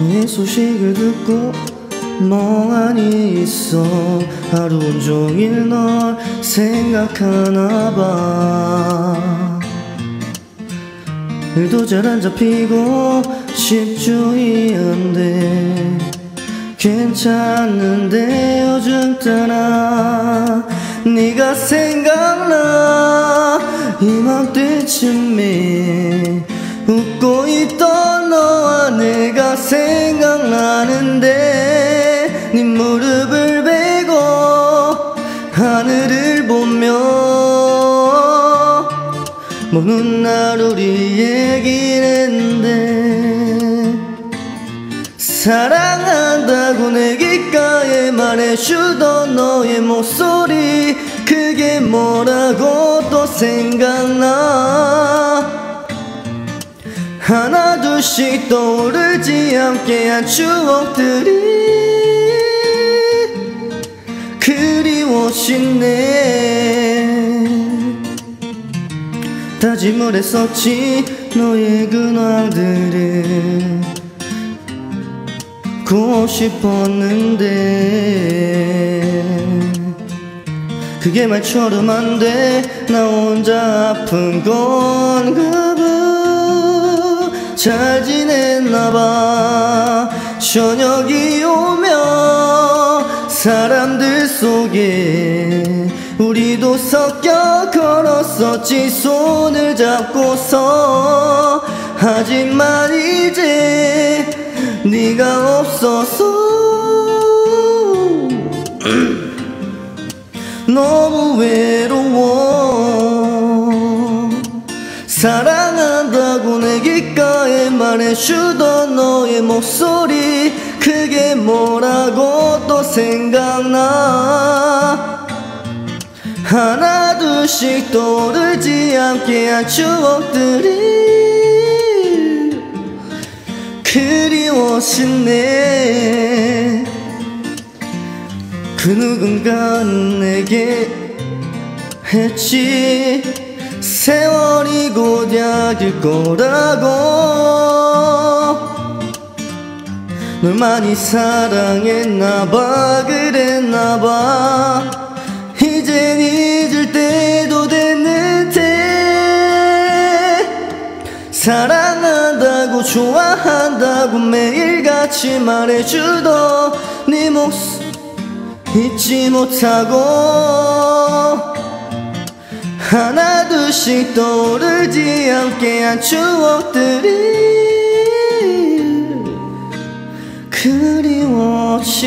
네 소식을 듣고 멍하니 있어. 하루 온종일 널 생각하나 봐. 일도 잘 안 잡히고 안돼 괜찮은데 요즘 따라 네가 생각나. 이맘때쯤에 웃고 있던 너와 내가 생각나는데 네 무릎을 베고 하늘을 보며 먼날 우리 얘기했는데 사랑한다고 내 귓가에 말해주던 너의 목소리 그게 뭐라고 또 생각나 하나 둘씩 떠오르지 않게 한 추억들이 그리워지네. 다짐을 했었지 너의 근황들을 고 싶었는데. 그게 말처럼 안 돼. 나 혼자 아픈 건가 봐 잘 지냈나 봐. 저녁이 오면 사람들 속에 우리도 섞여 걸었었지. 손을 잡고서. 하지만 이제 네가 없어서. 너무 외 사랑한다고 내 귓가에 말해주던 너의 목소리. 그게 뭐라고 또 생각나? 하나 둘씩 떠오르지 않게 한 추억들이 그리워지네. 그 누군가 내게 했지 세월이 곧 약일 거라고. 널 많이 사랑했나봐 그랬나봐. 이젠 잊을 때도 됐는데. 사랑한다고 좋아한다고 매일같이 말해주던 네 목소리 잊지 못하고 하나 둘씩 떠오르지 않게 한 추억들이 그리워지네